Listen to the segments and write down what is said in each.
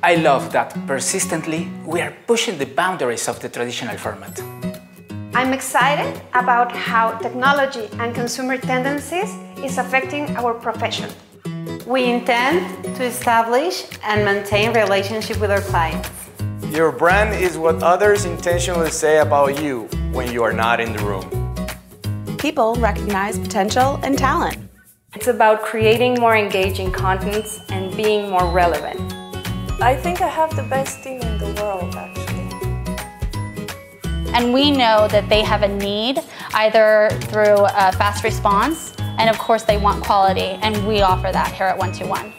I love that persistently we are pushing the boundaries of the traditional format. I'm excited about how technology and consumer tendencies is affecting our profession. We intend to establish and maintain relationship with our clients. Your brand is what others intentionally say about you when you are not in the room. People recognize potential and talent. It's about creating more engaging contents and being more relevant. I think I have the best team in the world, actually. And we know that they have a need, either through a fast response, and of course they want quality, and we offer that here at 121.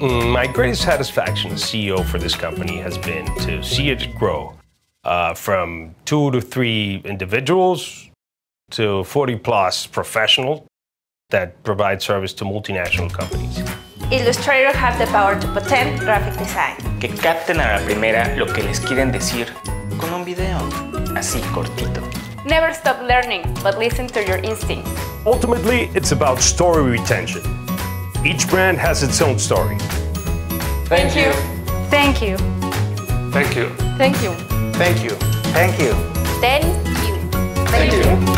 Mm, my greatest satisfaction as CEO for this company has been to see it grow uh, from two to three individuals to 40 plus professionals that provide service to multinational companies. Illustrator have the power to patent graphic design. Que capten a la primera lo que les quieren decir con un video, así cortito. Never stop learning, but listen to your instincts. Ultimately, it's about story retention. Each brand has its own story. Thank, you. Thank you. Thank you. Thank you. Thank you. Thank you. Thank you.